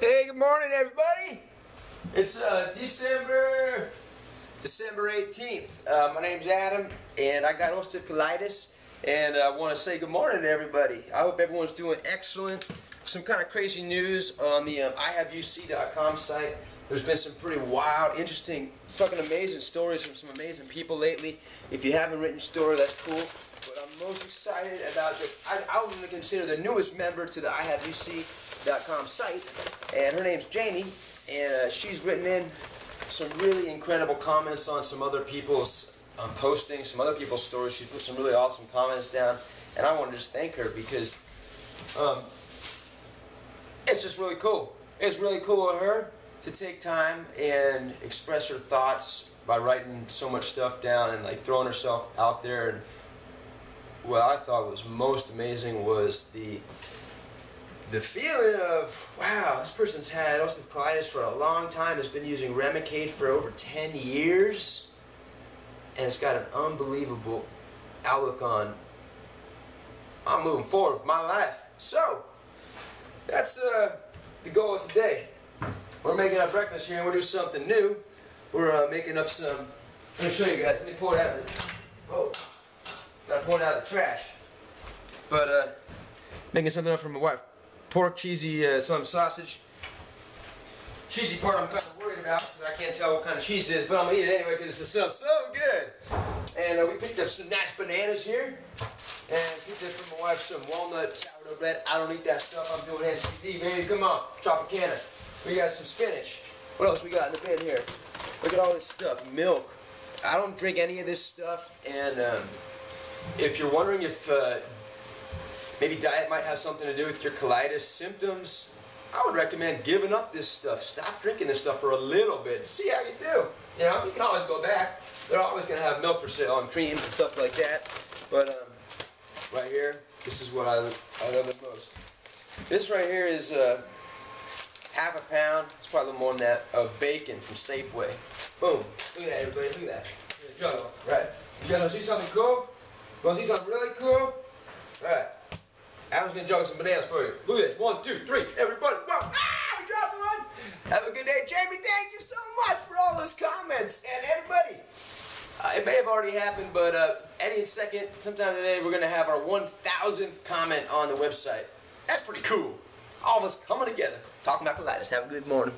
Hey, good morning, everybody. It's uh, December December 18th. Uh, my name's Adam, and I got ulcerative colitis, and I want to say good morning to everybody. I hope everyone's doing excellent. Some kind of crazy news on the um, IHaveUC.com site. There's been some pretty wild, interesting, fucking amazing stories from some amazing people lately. If you haven't written a story, that's cool. But I'm most excited about the. I, I would consider the newest member to the IHaveUC.com site, and her name's Jaimee, and uh, she's written in some really incredible comments on some other people's um, postings, some other people's stories. She put some really awesome comments down, and I want to just thank her because um, it's just really cool. It's really cool of her to take time and express her thoughts by writing so much stuff down and like throwing herself out there. And what I thought was most amazing was the the feeling of wow, this person's had ulcerative colitis for a long time, has been using Remicade for over 10 years, and it's got an unbelievable outlook on I'm moving forward with my life. So that's uh, the goal of today. We're making up breakfast here and we're doing something new. We're uh, making up some. Let me show you guys. Let me pour it out. Of the, oh, gotta pour it out of the trash. But uh, making something up for my wife. Pork, cheesy, uh, some sausage. Cheesy part I'm kind of worried about because I can't tell what kind of cheese it is, but I'm gonna eat it anyway because it smells so good. And uh, we picked up some nice bananas here. And picked up from my wife some walnut sourdough bread. I don't eat that stuff. I'm doing SCD, baby. Come on, Tropicana. We got some spinach. What else we got in the bin here? Look at all this stuff. Milk. I don't drink any of this stuff. And um, if you're wondering if uh, maybe diet might have something to do with your colitis symptoms, I would recommend giving up this stuff. Stop drinking this stuff for a little bit. See how you do. You know, you can always go back. They're always going to have milk for sale and creams and stuff like that. But um, right here, this is what I, I love the most. This right here is uh, half a pound. It's probably more than that of bacon from Safeway. Boom. Look at that, everybody. Look at that. Juggle. Right. You guys want to see something cool? You want to see something really cool? Right. Adam's gonna juggle some bananas for you. Look at this. One, two, three. Everybody. Whoa. Ah, we dropped one. Have a good day, Jaimee. Thank you so much for all those comments. And everybody. Uh, it may have already happened, but uh, any second, sometime today, we're gonna have our 1,000th comment on the website. That's pretty cool. All of us coming together, talking about colitis. Have a good morning.